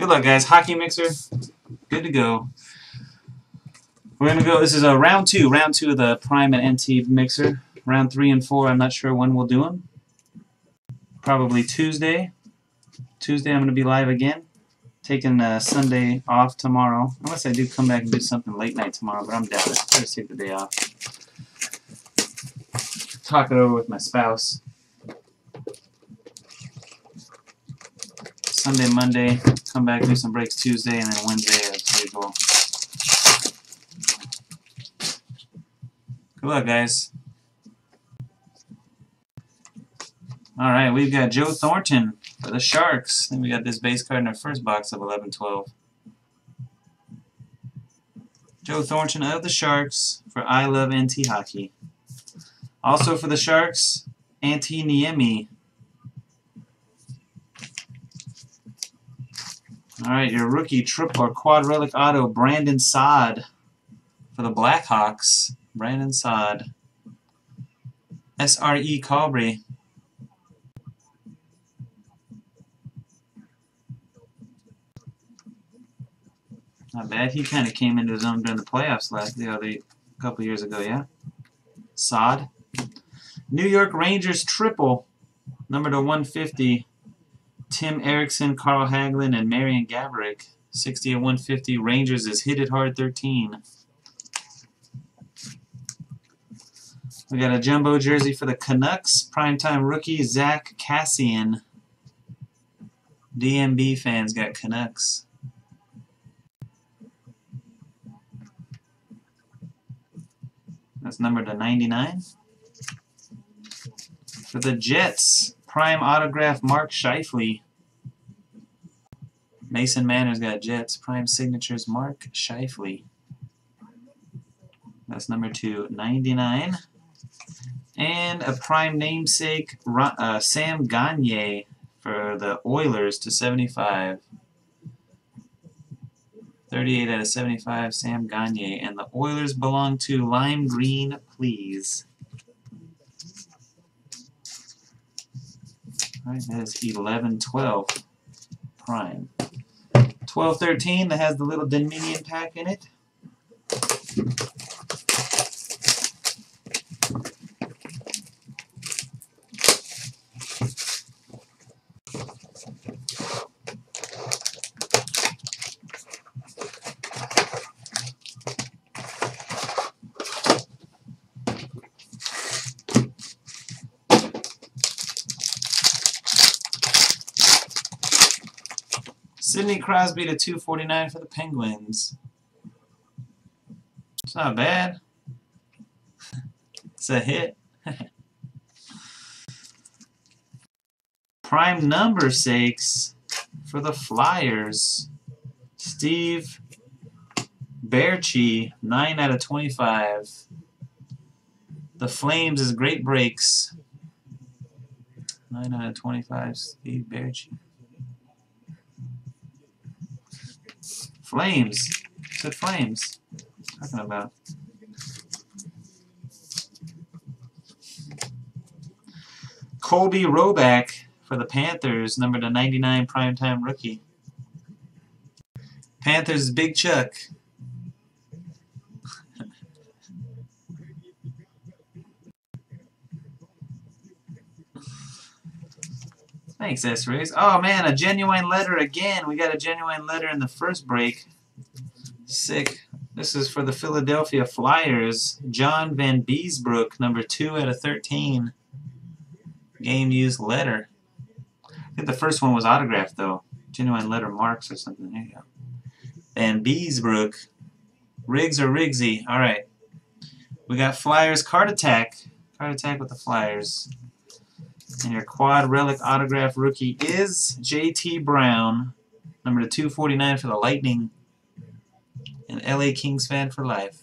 Good luck, guys. Hockey mixer, good to go. We're gonna go. This is a round two. Round two of the Prime and NT mixer. Round three and four. I'm not sure when we'll do them. Probably Tuesday. Tuesday I'm gonna be live again. Taking uh, Sunday off tomorrow, unless I do come back and do something late night tomorrow. But I'm down. Try to take the day off. Talk it over with my spouse. Sunday, Monday, come back, do some breaks Tuesday, and then Wednesday as usual. Good luck, guys. Alright, we've got Joe Thornton for the Sharks. Then we got this base card in our first box of 11-12. Joe Thornton of the Sharks for I Love NT Hockey. Also for the Sharks, Antti Niemi. Alright, your rookie triple or quad relic auto, Brandon Saad for the Blackhawks. Brandon Saad. SRE Colbury. Not bad. He kind of came into his own during the playoffs last the other couple years ago, yeah. Saad. New York Rangers triple, number to 150. Tim Erixon, Carl Hagelin, and Marian Gaborik. 60 and 150. Rangers is hit it hard 13. We got a jumbo jersey for the Canucks. Primetime rookie Zack Kassian. DMB fans got Canucks. That's number to 99. For the Jets, prime autograph Mark Scheifele. Mason Manor's got Jets. Prime signatures Mark Scheifele. That's number 299. And a prime namesake uh, Sam Gagner for the Oilers to 75. 38 out of 75, Sam Gagner. And the Oilers belong to Lime Green, please. Alright, that is 11-12 prime. 12-13 that has the little Dominion pack in it. Sidney Crosby to 249 for the Penguins. It's not bad. It's a hit. Prime number sakes for the Flyers. Steve Baertschi, 9 out of 25. The Flames is great breaks. 9 out of 25, Steve Baertschi. Flames. said flames. talking about. Colby Robak for the Panthers, number to 99 primetime rookie. Panthers Big Chuck. Thanks, S-Rays. Oh, man, a genuine letter again. We got a genuine letter in the first break. Sick. This is for the Philadelphia Flyers. John Vanbiesbrouck, number 2 out of 13. Game used letter. I think the first one was autographed, though. Genuine letter marks or something. There you go. Vanbiesbrouck. Riggs or Riggsy. All right. We got Flyers card attack. Card attack with the Flyers. And your quad relic autograph rookie is JT Brown, number 249 for the Lightning, and LA Kings fan for life.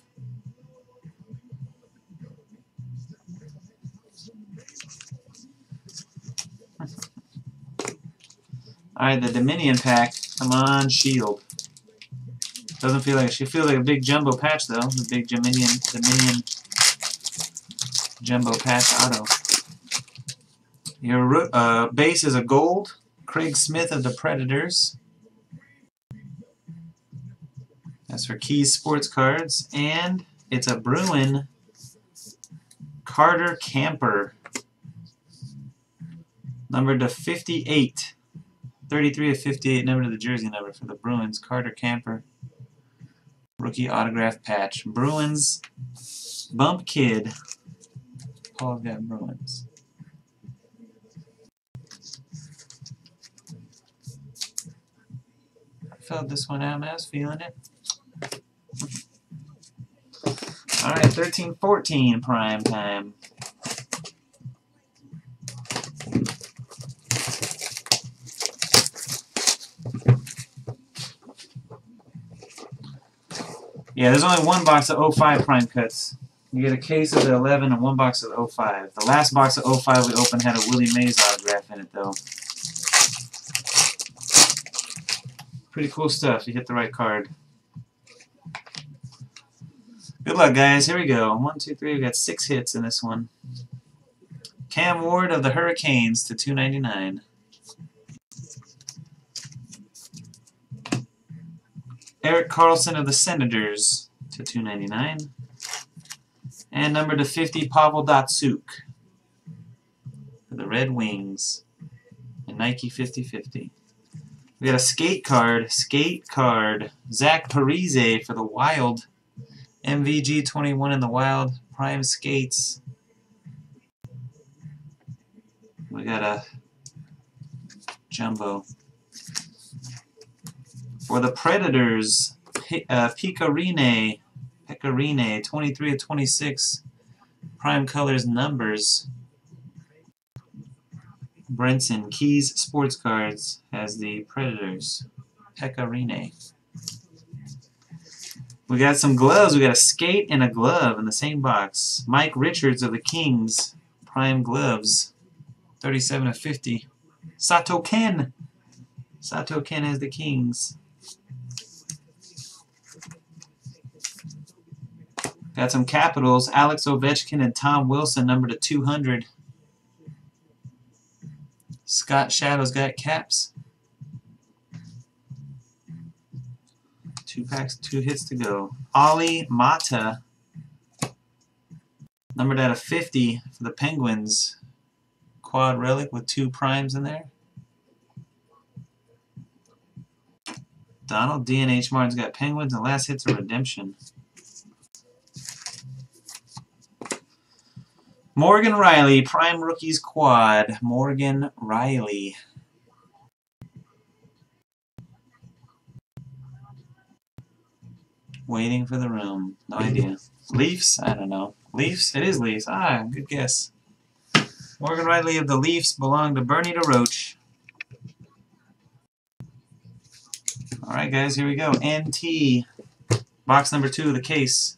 Alright, the Dominion pack. Come on, Shield. Doesn't feel like she feels like a big jumbo patch though. The big Dominion Dominion jumbo patch auto. Your uh, base is a gold. Craig Smith of the Predators. That's for Keys Sports Cards. And it's a Bruin Carter Camper. Number to 58. 33 of 58, number to the jersey number for the Bruins. Carter Camper. Rookie autograph patch. Bruins Bump Kid. Paul got Bruins. Filled this one out. I was feeling it. Alright, 13-14 prime time. Yeah, there's only one box of 05 prime cuts. You get a case of the 11 and one box of the 05. The last box of 05 we opened had a Willie Mays autograph in it, though. Pretty cool stuff. You hit the right card. Good luck, guys. Here we go. One, two, three. We got six hits in this one. Cam Ward of the Hurricanes to 299. Erik Karlsson of the Senators to 299. And number to 50, Pavel Datsyuk for the Red Wings. And Nike 50-50. We got a skate card, skate card, Zach Parise for the Wild, MVG 21 in the Wild, Prime Skates. We got a jumbo. For the Predators, uh, Pekka Rinne, Pekarine, 23 of 26, Prime Colors numbers. Brenson, Keys Sports Cards has the Predators. Pekka Rinne. We got some gloves. We got a skate and a glove in the same box. Mike Richards of the Kings. Prime gloves. 37 of 50. Sato Ken. Sato Ken has the Kings. Got some Capitals. Alex Ovechkin and Tom Wilson, number to 200. Scott Shadow's got caps. Two packs, two hits to go. Olli Maatta, numbered out of 50 for the Penguins. Quad relic with two primes in there. Donald D&H Martin's got Penguins, and last hit's a redemption. Morgan Rielly, Prime Rookies Quad. Morgan Rielly. Waiting for the room. No idea. Leafs? I don't know. Leafs? It is Leafs. Ah, good guess. Morgan Rielly of the Leafs belong to Bernie DeRoche. Alright guys, here we go. NT. Box number two of the case.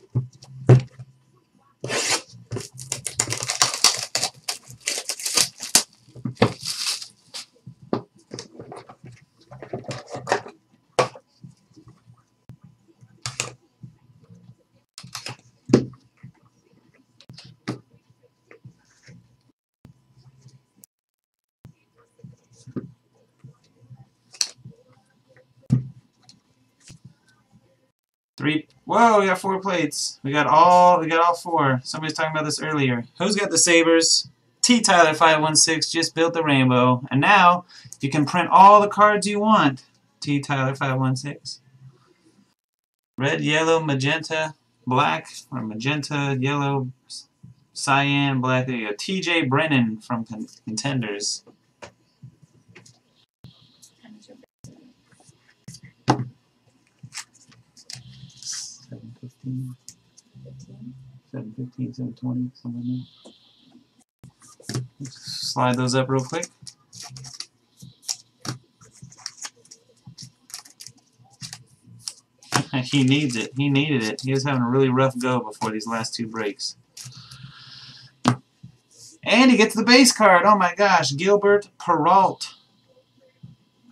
Three. Whoa, we got four plates. We got all. We got all four. Somebody's talking about this earlier. Who's got the Sabres? T Tyler 516 just built the rainbow, and now you can print all the cards you want. T Tyler 516. Red, yellow, magenta, black, or magenta, yellow, cyan, black. There you go. TJ Brennan from Contenders. 715, 715, 720, something like that. Slide those up real quick. he needs it. He needed it. He was having a really rough go before these last two breaks. And he gets the base card. Oh my gosh. Gilbert Perreault.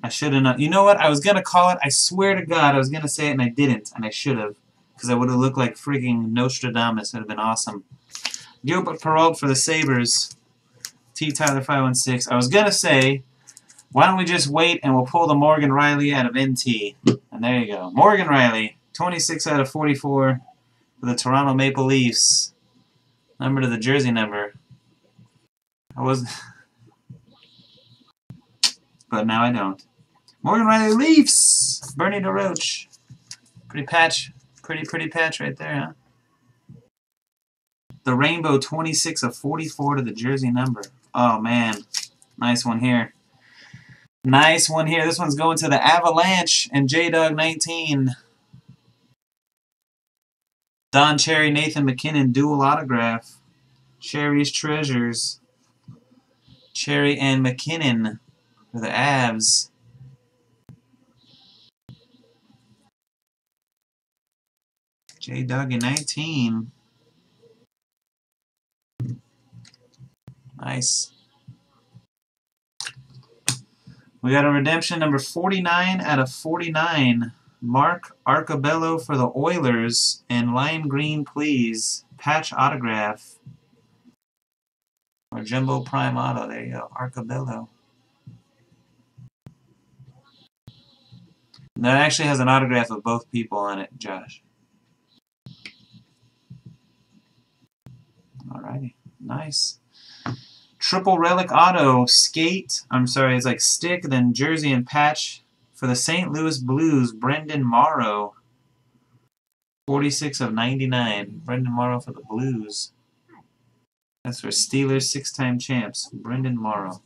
I should have. You know what? I was going to call it. I swear to God, I was going to say it and I didn't. And I should have because I would have looked like freaking Nostradamus. It would have been awesome. Gilbert Perreault for the Sabres. T. Tyler 516. I was going to say, why don't we just wait and we'll pull the Morgan Rielly out of NT. And there you go. Morgan Rielly, 26 out of 44 for the Toronto Maple Leafs. Number to the jersey number. I was, but now I don't. Morgan Rielly Leafs. Bernie DeRoche. Pretty patch. Pretty, pretty patch right there, huh? The Rainbow 26 of 44 to the jersey number. Oh, man. Nice one here. Nice one here. This one's going to the Avalanche and J-Dog 19. Don Cherry, Nathan MacKinnon, dual autograph. Cherry's Treasures. Cherry and MacKinnon for the Avs. J Dog in 19. Nice. We got a redemption number 49 out of 49. Mark Arcobello for the Oilers and lime green, please. Patch autograph. Or Jumbo Prime Auto. There you go. Arcobello. That actually has an autograph of both people on it, Josh. Alrighty. Nice. Triple Relic Auto. Skate. I'm sorry, it's like stick, then jersey and patch. For the St. Louis Blues, Brendan Morrow. 46 of 99. Brendan Morrow for the Blues. That's for Steelers six-time champs, Brendan Morrow.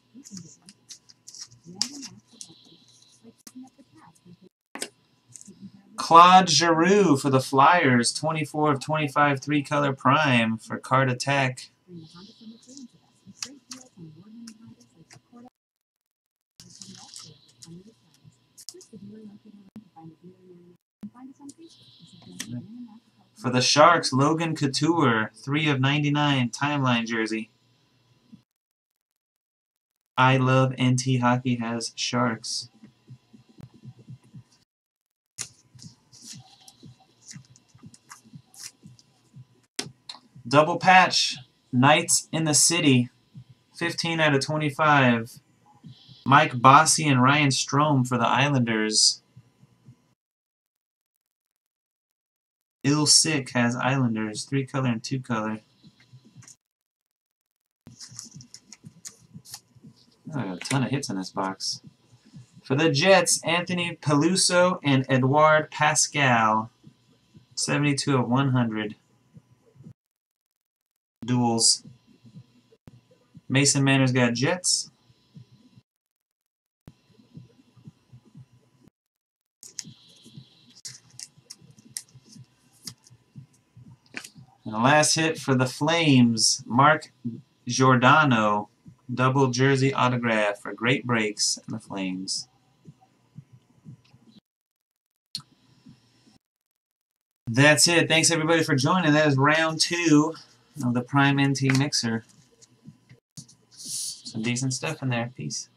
Claude Giroux for the Flyers, 24 of 25 three-color prime for Card Attack. For the Sharks, Logan Couture, 3 of 99, timeline jersey. I love NT Hockey has Sharks. Double patch, Knights in the City, 15 out of 25. Mike Bossy and Ryan Strome for the Islanders. Ill Sick has Islanders, three color and two color. Oh, a ton of hits in this box. For the Jets, Anthony Peluso and Edouard Pascal. 72 of 100. Duels. Mason Manor's got Jets. And the last hit for the Flames, Mark Giordano, double jersey autograph for great breaks in the Flames. That's it. Thanks everybody for joining. That is round two of the Prime NT Mixer. Some decent stuff in there. Peace.